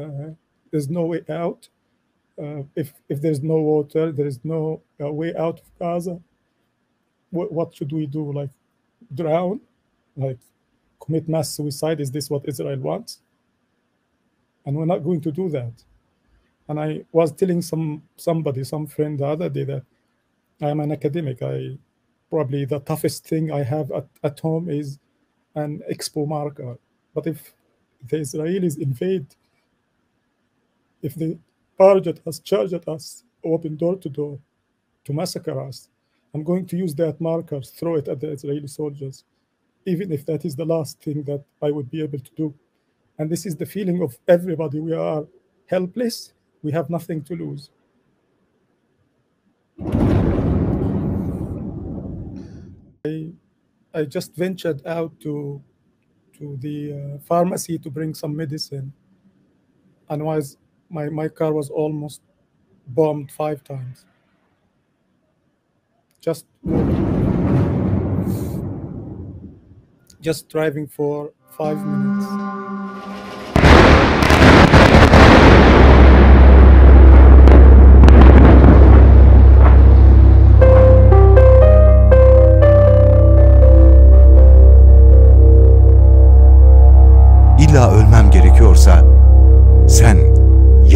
uh, there's no way out. Uh, if if there's no water, there is no uh, way out of Gaza. What, what should we do? Like drown? Like commit mass suicide? Is this what Israel wants? And we're not going to do that. And I was telling some somebody, some friend the other day that I'm an academic. I probably the toughest thing I have at, at home is an expo marker. But if the Israelis invade, if they barge at us, charge at us, open door to door to massacre us, I'm going to use that marker, throw it at the Israeli soldiers, even if that is the last thing that I would be able to do. And this is the feeling of everybody. We are helpless. We have nothing to lose. I, I just ventured out to to the uh, pharmacy to bring some medicine, and was my my car was almost bombed five times. Just just driving for five minutes.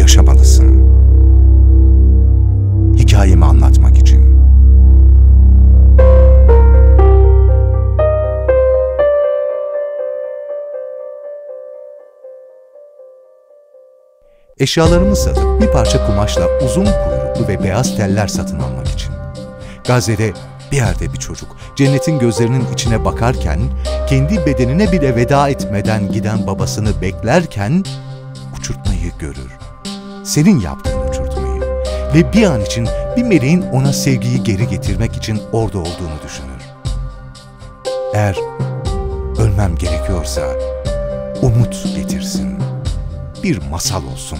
Yaşamalısın. Hikayemi anlatmak için. Eşyalarımı satıp bir parça kumaşla uzun kuyruklu ve beyaz teller satın almak için. Gazze'de bir yerde bir çocuk cennetin gözlerinin içine bakarken, kendi bedenine bile veda etmeden giden babasını beklerken uçurtmayı görür. Senin yaptığın uçurtmayı ve bir an için bir meleğin ona sevgiyi geri getirmek için orada olduğunu düşünür. Eğer ölmem gerekiyorsa umut getirsin. Bir masal olsun